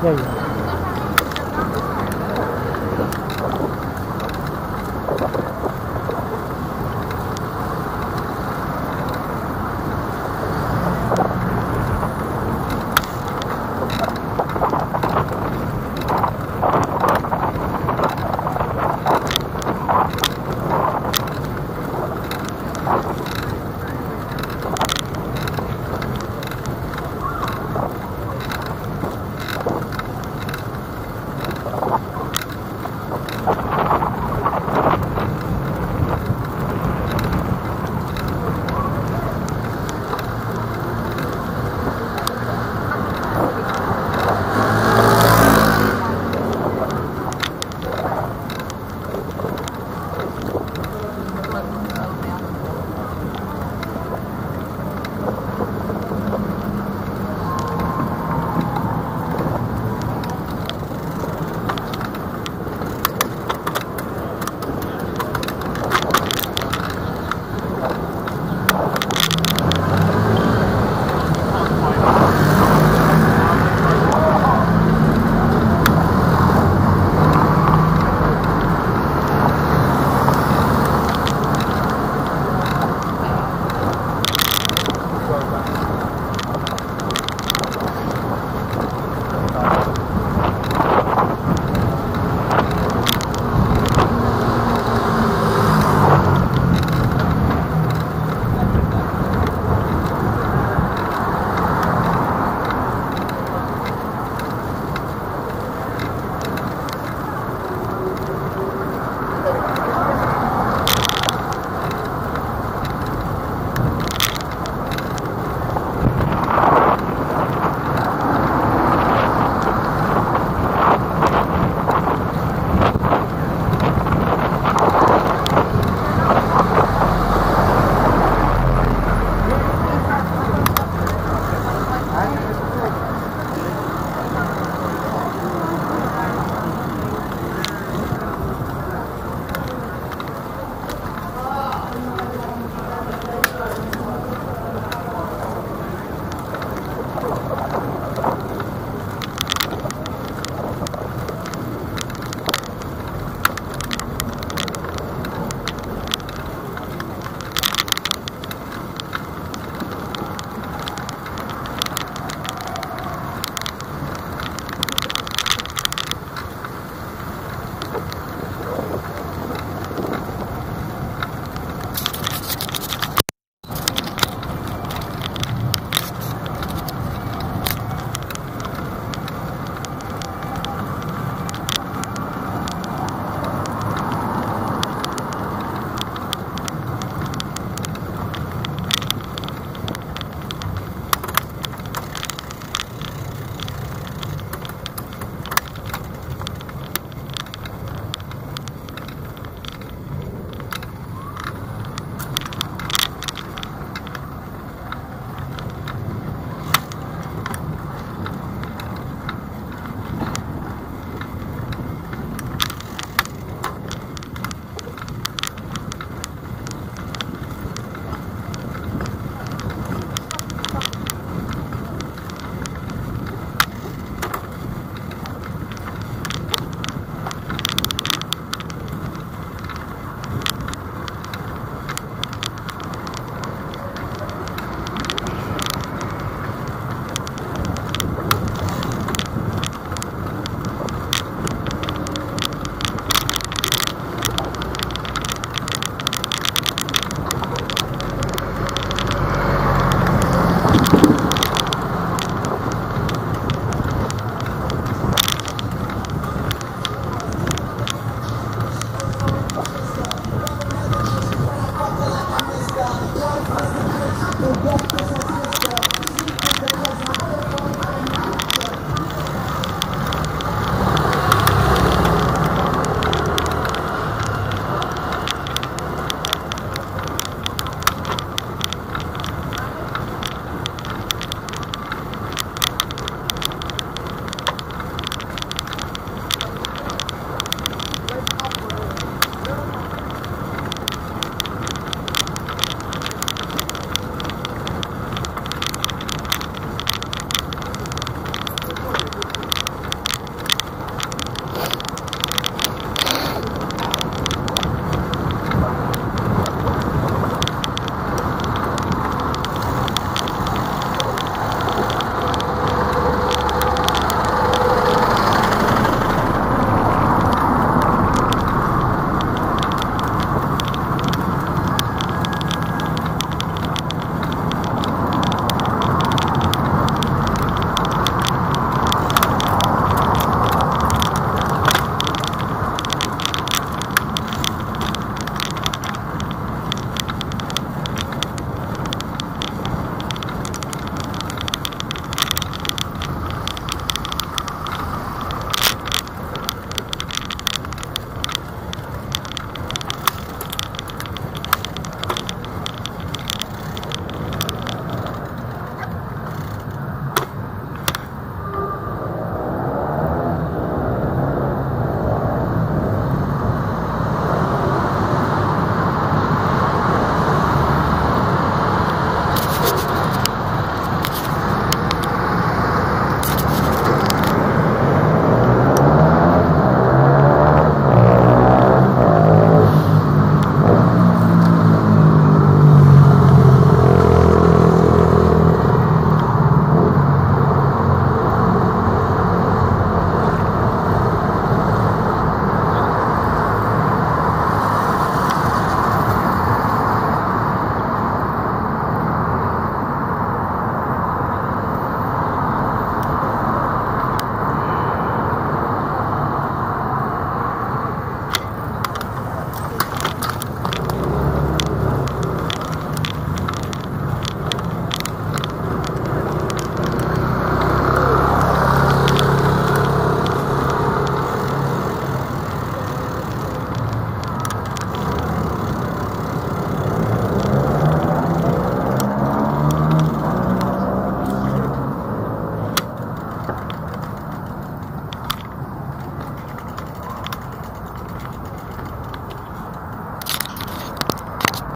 要有